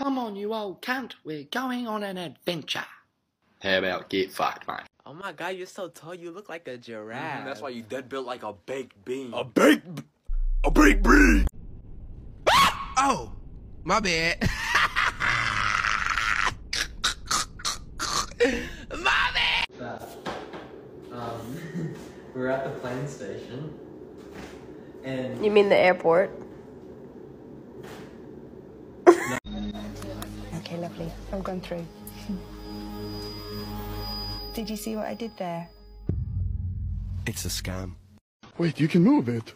Come on, you old cunt. We're going on an adventure. How about get fucked, mate? Oh my god, you're so tall. You look like a giraffe. Mm, that's why you dead built like a baked bean. A baked, a baked bean. Oh, my bad. my bad. Um, we're at the plane station, and You mean the airport? Okay, lovely. All gone through. Did you see what I did there? It's a scam. Wait, you can move it.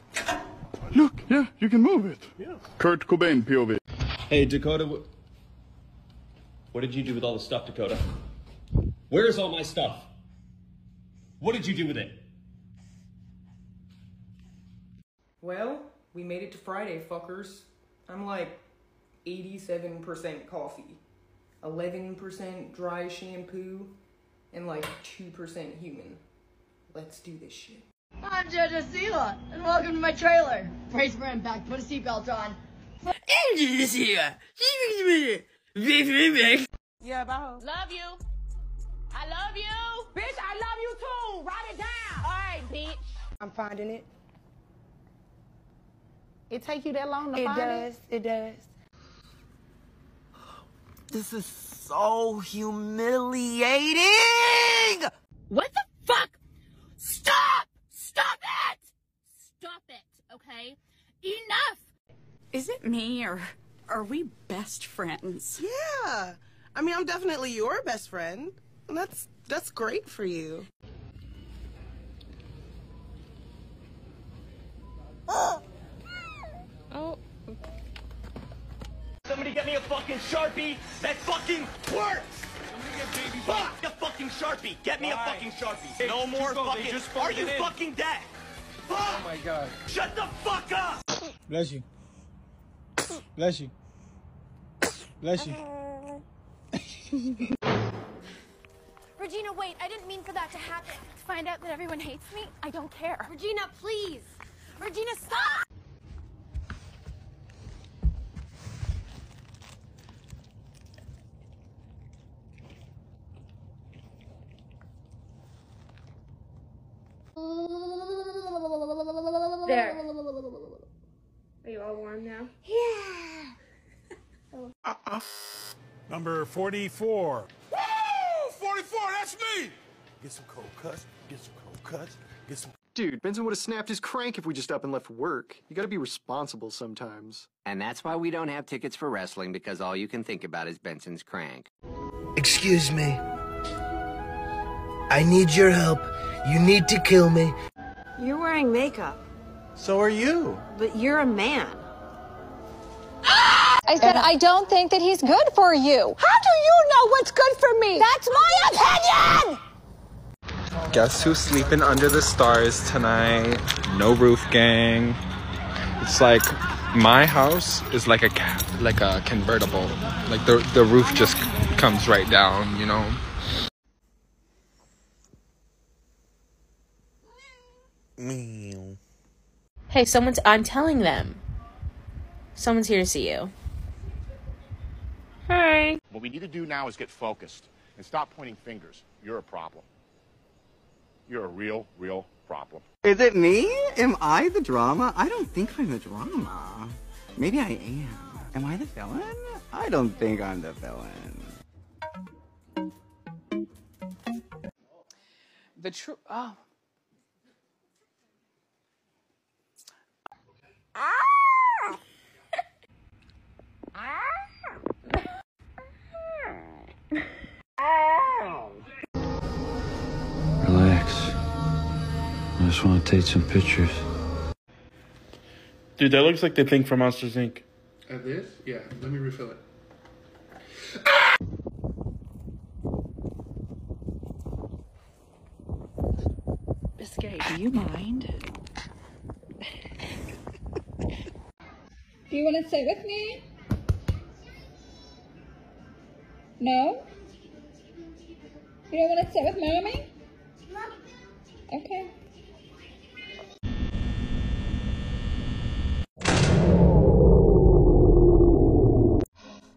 Look, yeah, you can move it. Yeah. Kurt Cobain POV. Hey, Dakota, wh- what did you do with all the stuff, Dakota? Where's all my stuff? What did you do with it? Well, we made it to Friday, fuckers. I'm like 87% coffee, 11% dry shampoo, and like 2% human. Let's do this shit. I'm JoJo Siwa, and welcome to my trailer. Brace for impact, put a seatbelt on. I'm JoJo Siwa. Yeah, bye. Love you. I love you. Bitch, I love you too. Write it down. All right, bitch. I'm finding it. It take you that long to find It find does. It does. This is so humiliating. What the fuck? Stop! Stop it! Stop it, okay? Enough! Is it me or are we best friends? Yeah. I mean, I'm definitely your best friend. And that's that's great for you. Oh. Somebody get me a fucking Sharpie that fucking works! somebody Fuck! A fucking Sharpie! Get me a fucking Sharpie! Hey, no more Chico, fucking... just Are you in. fucking dead? Oh fuck! Oh my god. Shut the fuck up! Bless you. Bless you. Bless you. Regina, wait. I didn't mean for that to happen. To find out that everyone hates me, I don't care. Regina, please. Regina, stop! There. Are you all warm now? Yeah. Uh-uh. Number 44. Woo! 44, that's me! Get some cold cuts, get some cold cuts, get some... Dude, Benson would have snapped his crank if we just up and left work. You gotta be responsible sometimes. And that's why we don't have tickets for wrestling because all you can think about is Benson's crank. Excuse me. I need your help. You need to kill me. You're wearing makeup, So are you. but you're a man. I said I don't think that he's good for you. How do you know what's good for me? That's my opinion! Guess who's sleeping under the stars tonight? No roof gang. It's like my house is like a like a convertible. Like the the roof just comes right down, you know. Meow. Hey, someone's. I'm telling them. Someone's here to see you. Hi. What we need to do now is get focused and stop pointing fingers. You're a problem. You're a real, real problem. Is it me? Am I the drama? I don't think I'm the drama. Maybe I am. Am I the villain? I don't think I'm the villain. The true. Oh. Ah. Relax. I just want to take some pictures. Dude, that looks like the thing from Monsters Inc. At this? Yeah, let me refill it. Biscay, do you mind? Do you want to sit with me? No? You don't want to sit with mommy? Okay.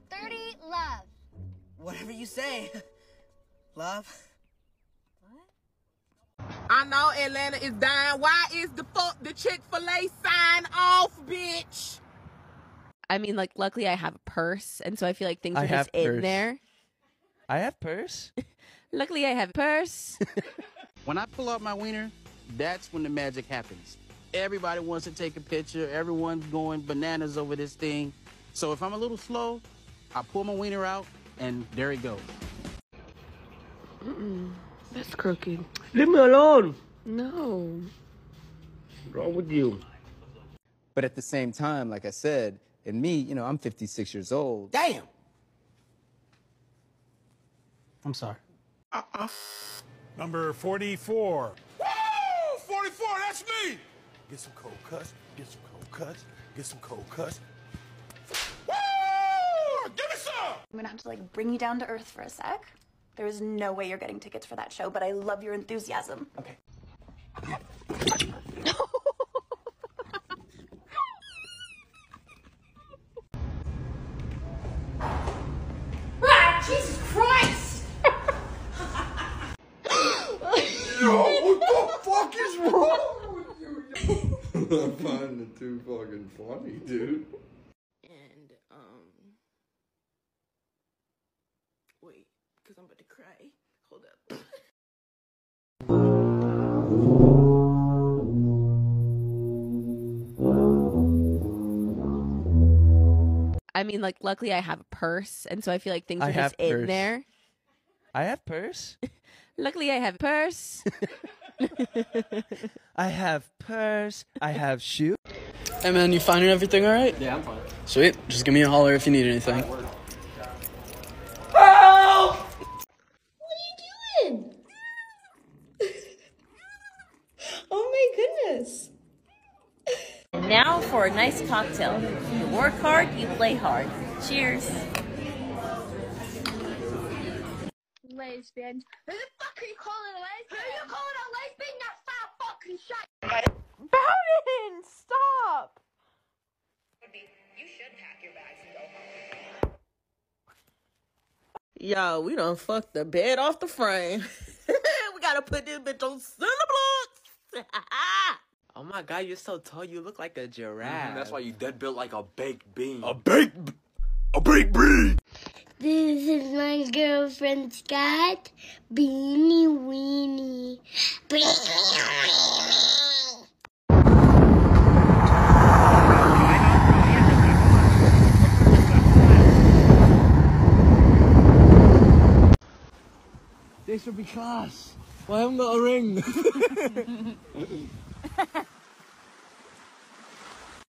Thirty love. Whatever you say. Love. What? I know Atlanta is dying. Why is the fuck the Chick-fil-A sign off, bitch? I mean, like, luckily I have a purse, and so I feel like things I are just have in purse. there. I have purse. luckily I have purse. When I pull out my wiener, that's when the magic happens. Everybody wants to take a picture. Everyone's going bananas over this thing. So if I'm a little slow, I pull my wiener out, and there it goes. Mm-mm. That's crooked. Leave me alone. No. What's wrong with you? But at the same time, like I said, in me, you know, I'm 56 years old. Damn. I'm sorry. Uh-uh. Number 44. Woo! 44, that's me! Get some cold cuts, get some cold cuts, get some cold cuts. Woo! Give me some! I'm gonna have to like bring you down to earth for a sec. There is no way you're getting tickets for that show, but I love your enthusiasm. Okay. Ah, Jesus Christ! Yo, what the fuck is wrong with you? I'm finding it too fucking funny, dude. And, um. Wait, because I'm about to cry. Hold up. I mean, like, luckily I have a purse, and so I feel like things I are have just in purse. there. I have purse. luckily I have a purse. I have purse. I have shoe. Hey man, you finding everything all right? Yeah, I'm fine. Sweet. Just give me a holler if you need anything. Help! What are you doing? oh my goodness. And now for a nice cocktail. You work hard, you play hard. Cheers. Lesbian. Who the fuck are you calling a lesbian? Who are you calling a lesbian? That's fat fucking shit. Bowden, stop! You should pack your bags and go home. Yo, we done fucked the bed off the frame. we gotta put this bitch on Cinnablock. Oh my god, you're so tall. You look like a giraffe. That's why you dead built like a baked bean. A baked, a baked bean. This is my girlfriend Scott. Beanie weenie. Beanie weenie. This would be class. Why haven't got a ring?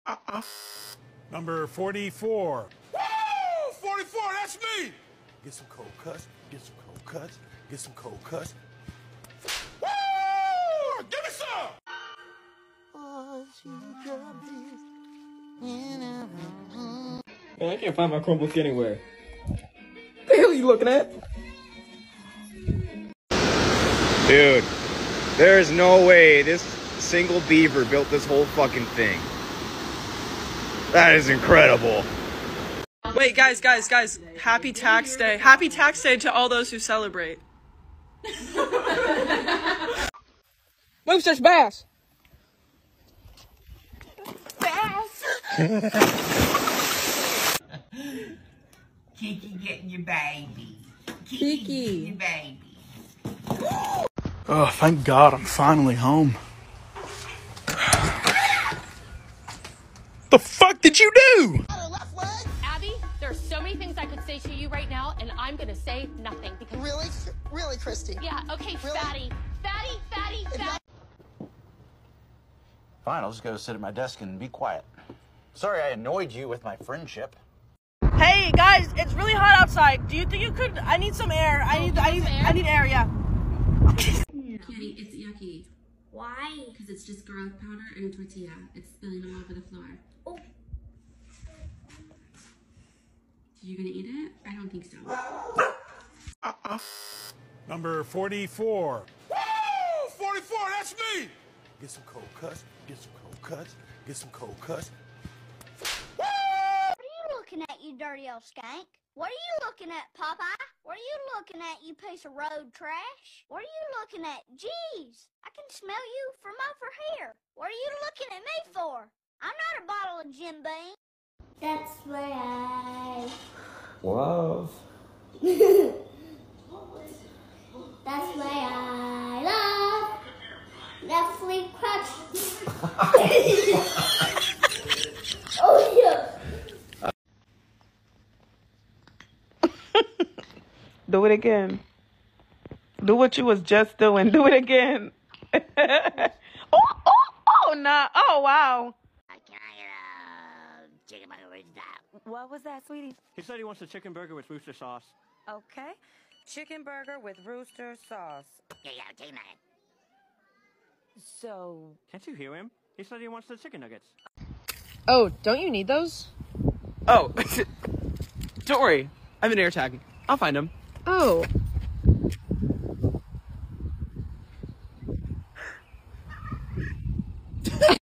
Uh, uh, number 44. Woo! 44, that's me! Get some cold cuts, get some cold cuts, get some cold cuts. Woo! Give me some! Man, I can't find my Chromebook anywhere. the hell are you looking at? Dude, there is no way this single beaver built this whole fucking thing. That is incredible. Wait, guys, guys, guys. Happy tax day. Happy tax day to all those who celebrate. Move, such bass. Bass. Kiki getting your baby. Kiki. getting your baby. Oh, thank God I'm finally home. Right now, and I'm gonna say nothing because. Really? Really, Christy? Yeah, okay, fatty. Fatty, fatty, fatty. Fine, I'll just go sit at my desk and be quiet. Sorry I annoyed you with my friendship. Hey guys, it's really hot outside. Do you think you could? I need some air. I oh, need. I need. Air? I need air. Yeah. Kitty, it's yucky. Why? Because it's just garlic powder and a tortilla. It's spilling all over the floor. Oh. You gonna eat it? I don't think so. Uh-uh. Number 44. Woo! 44, that's me! Get some cold cuts, get some cold cuts, get some cold cuts. What are you looking at, you dirty old skank? What are you looking at, Popeye? What are you looking at, you piece of road trash? What are you looking at? Jeez, I can smell you from over here. What are you looking at me for? I'm not a bottle of Jim Beam. That's why I. Love. That's why I love Netflix Crunch. oh yeah. Do it again. Do what you was just doing. Do it again. oh, oh, oh, nah. Oh, wow. What was that, sweetie? He said he wants a chicken burger with rooster sauce. Okay. Chicken burger with rooster sauce. Yeah, demon. So, Can't you hear him? He said he wants the chicken nuggets. Oh, don't you need those? Oh, don't worry. I have an air tag. I'll find him. Oh.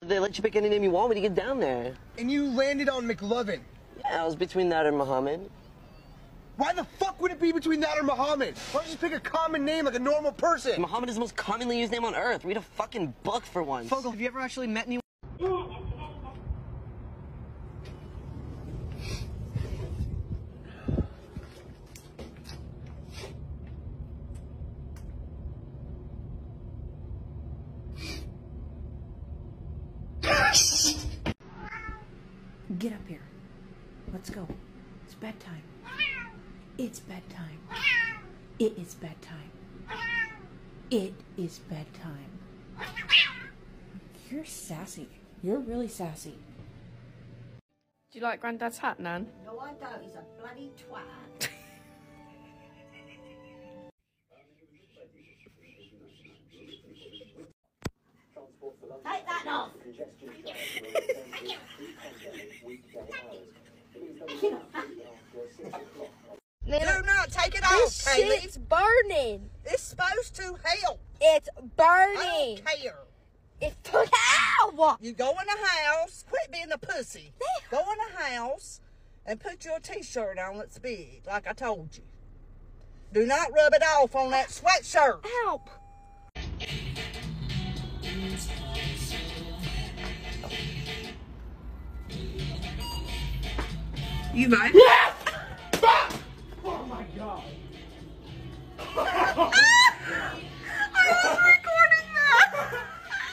They let you pick any name you want when you get down there. And you landed on McLovin. Yeah, I was between that and Muhammad. Why the fuck would it be between that or Muhammad? Why don't you just pick a common name like a normal person? Muhammad is the most commonly used name on earth. Read a fucking book for once. Fogell, have you ever actually met anyone? Get up here. Let's go. It's bedtime. It's bedtime. It is bedtime. It is bedtime. You're sassy. You're really sassy. Do you like Granddad's hat, Nan? No, I don't. He's a bloody twat. Take that off. Do not take it This off, Kaylee. shit's burning. It's supposed to help. It's I burning. don't care. It's ow! You go in the house. Quit being a pussy. Go in the house and put your t-shirt on that's big, like I told you. Do not rub it off on that sweatshirt. Help. You might. Oh my god.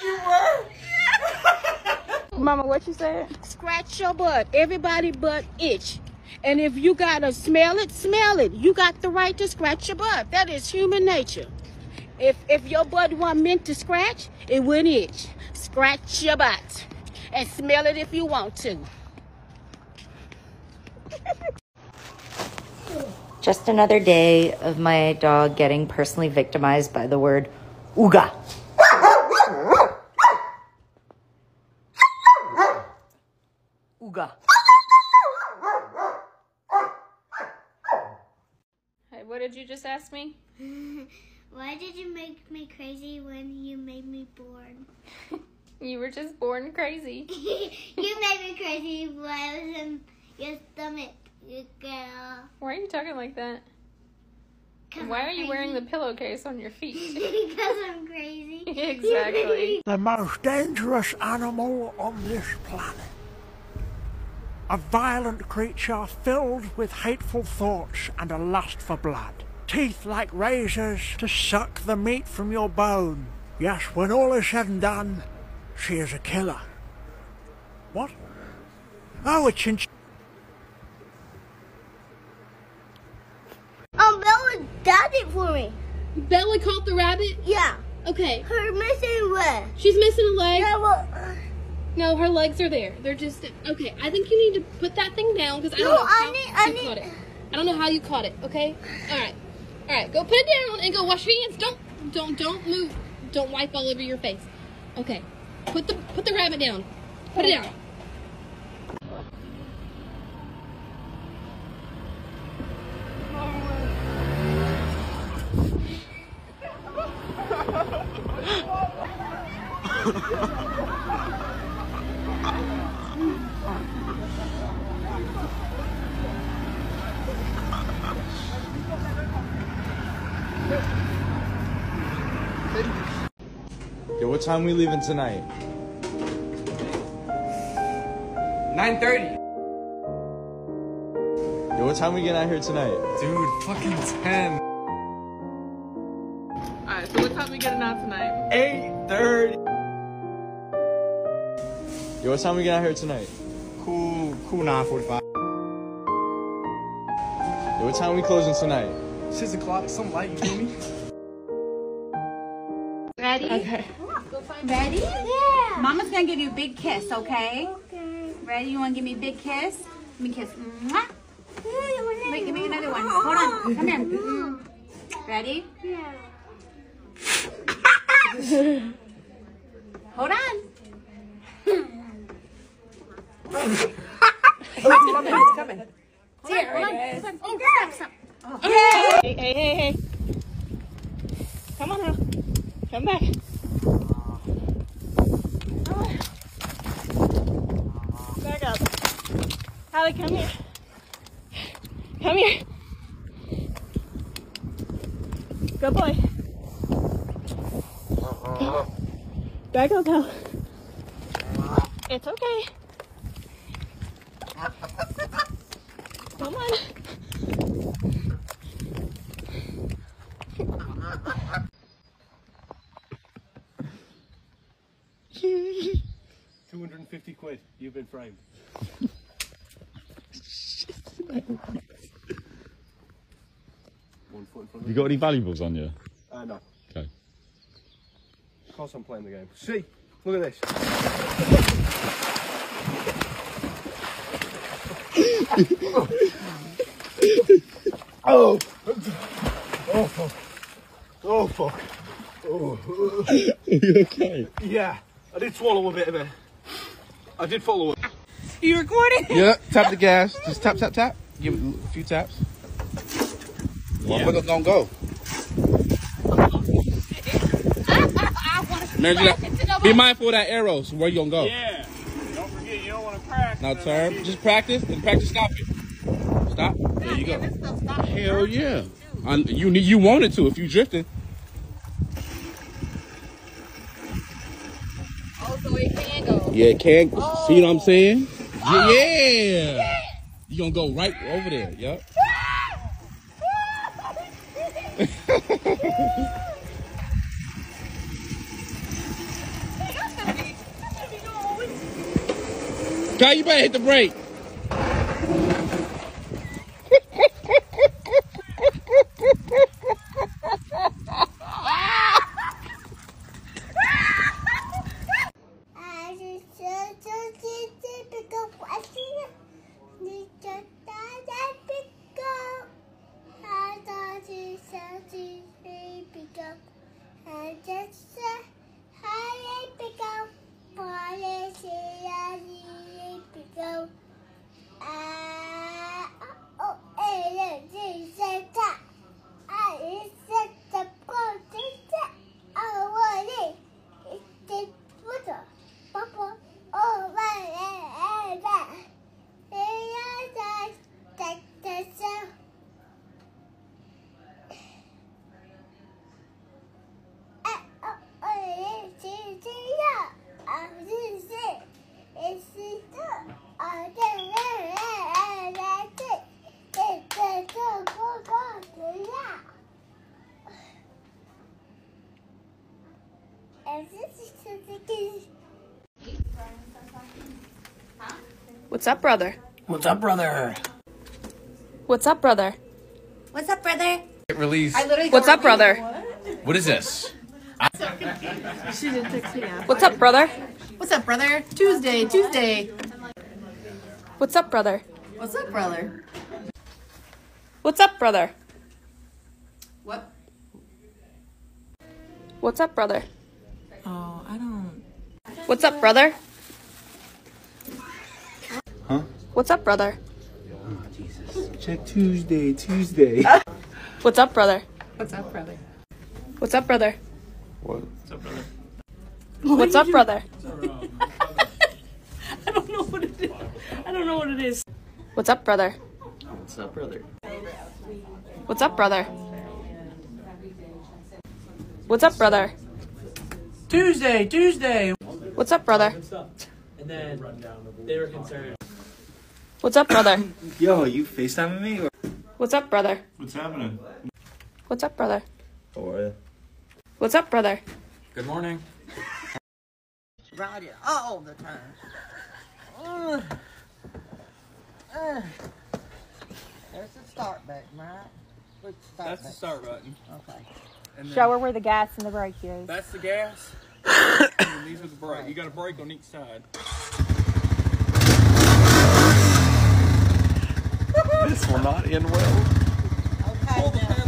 you were Mama, what you said? Scratch your butt. Everybody butt itch. And if you gotta smell it, smell it. You got the right to scratch your butt. That is human nature. If if your butt wasn't meant to scratch, it wouldn't itch. Scratch your butt. And smell it if you want to. Just another day of my dog getting personally victimized by the word ooga. Ooga. Hey, what did you just ask me? Why did you make me crazy when you made me born? You were just born crazy. you made me crazy when I was in your stomach, you girl. Why are you talking like that? Why I'm are you wearing the pillowcase on your feet? because I'm crazy. exactly. The most dangerous animal on this planet. A violent creature filled with hateful thoughts and a lust for blood. Teeth like razors to suck the meat from your bone. Yes, when all is said and done, she is a killer. What? Oh, a chinch. Got it for me. Bella caught the rabbit? Yeah. Okay. Her missing leg. She's missing a leg. Yeah, well, No, her legs are there. They're just okay. I think you need to put that thing down because I don't No, know I how need- I you need- caught it. I don't know how you caught it. Okay. All right. All right. Go put it down and go wash your hands. Don't don't don't move. Don't wipe all over your face. Okay. Put the put the rabbit down. Put it down. Yo, what time we leaving tonight? 9.30. Yo, what time we getting out here tonight? Dude, fucking 10. Alright, so what time we getting out tonight? 8.30. Yo, what time we getting out here tonight? Cool, cool 9.45. Yo, what time we closing tonight? 6 o'clock, some light, you feel me? Ready? Okay. Ready? Yeah. Mama's gonna give you a big kiss, okay? Okay. Ready? You wanna give me a big kiss? Let me kiss. Mwah. Wait, give me another one. Hold on. Come here. Mm-hmm. Ready? Yeah. Hold on. It's coming, it's coming. Here, Hold on, it is. hold on. Oh, stop, stop. Hey, hey, hey, hey. Come on now. Come back. Back up. Hallie, come here. Come here. Good boy. Back up now. It's okay. Come on. Quid. You've been framed. One foot in front of You got any valuables on you? Uh, no. Okay. Of course I'm playing the game. See, look at this. oh. Oh fuck. Oh fuck. Oh. Are you okay? Yeah, I did swallow a bit of it. I did follow it. You recording? Yeah, tap the gas. Just tap, tap, tap. Give it a few taps. Motherfucker's gonna go. Remember, be mindful of that arrow. So where you gonna go? Yeah. Don't forget, you don't want to crack. Now turn. Just practice and practice stopping. Stop. There you go. Hell yeah. I, you need- you wanted to if you drifting. Oh, so it can go. Yeah, it can. See what I'm saying? Oh. Yeah. yeah. You gonna go right over there. Yep. Guy, you better hit the brake. What's up, brother? What's up, brother? What's up, brother? What's up, brother? Get released. What's up, brother? What is this? She didn't text me What's up, brother? What's up, brother? Tuesday, Tuesday. What's up, brother? What's up, brother? What's up, brother? What? What's up, brother? Oh, I don't. What's up, brother? Huh? What's up, brother? Check Tuesday, Tuesday. What's up, brother? What's up, brother? What's up, brother? What? What's up, brother? What's up, brother? I don't know what it is. I don't know what it is. What's up, brother? What's up, brother? What's up, brother? What's up, brother? Tuesday, Tuesday. What's up, brother? And then they were concerned. What's up, brother? Yo, you FaceTiming me? Or... What's up, brother? What's happening? What's up, brother? How are you? What's up, brother? Good morning. Ride it all the time. Uh, uh. There's the start button, right? Where's the start That's the start button. Okay. And Show her where the gas and the brake is. That's the gas. and these are the brake. You got a brake on each side. This will not end well. Okay,